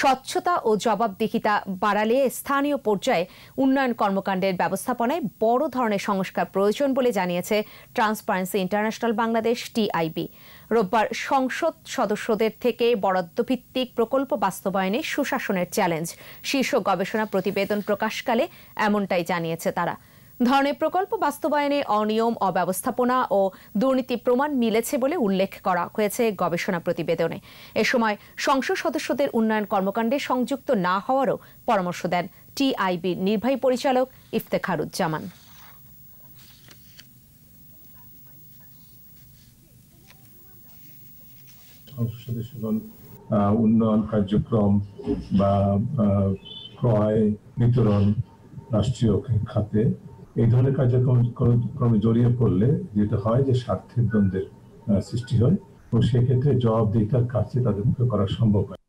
স্বচ্ছতা ও জবাবদিহিতা বাড়ালে স্থানীয় পর্যায়ে উন্নয়ন কর্মকাণ্ডের ব্যবস্থাপনায় বড় ধরনের সংস্কার প্রয়োজন বলে জানিয়েছে ট্রান্সপারেন্সি ইন্টারন্যাশনাল বাংলাদেশ টিআইবি রোববার সংসদ সদস্যদের থেকে বরাদ্দভিত্তিক প্রকল্প বাস্তবায়নে সুশাসনের চ্যালেঞ্জ। শীর্ষ গবেষণা প্রতিবেদন প্রকাশকালে এমনটাই জানিয়েছে তারা। ধরনের প্রকল্প বাস্তবায়নে অনিয়ম, অব্যবস্থাপনা ও দুর্নীতি প্রমাণ মিলেছে বলে উল্লেখ করা হয়েছে গবেষণা প্রতিবেদনে। এ সময় সংসদ সদস্যদের উন্নয়ন কর্মকাণ্ডে সংযুক্ত না হওয়ারও পরামর্শ দেন টিআইবির নির্বাহী পরিচালক ইফতেখারুজ্জামান। উন্নয়ন কার্যক্রম বা ক্রয়, বিতরণ, রাষ্ট্রীয় খাতে এই ধরনের কার্যক্রম ক্রমে জড়িয়ে পড়লে যেটা হয় যে স্বার্থের দ্বন্দ্বের সৃষ্টি হয়। এবং সেক্ষেত্রে জবাবদিহিতার কাজটি তাদের পক্ষে করা সম্ভব হয়।